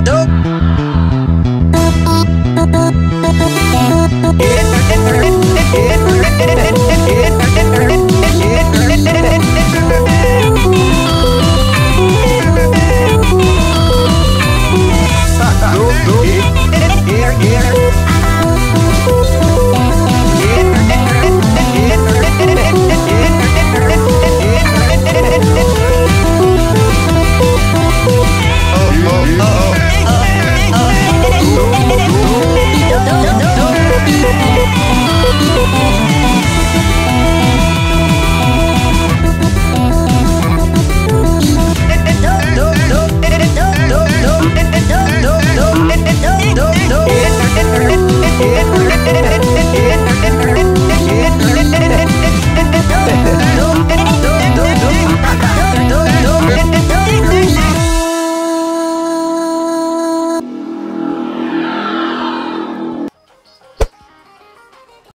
dope.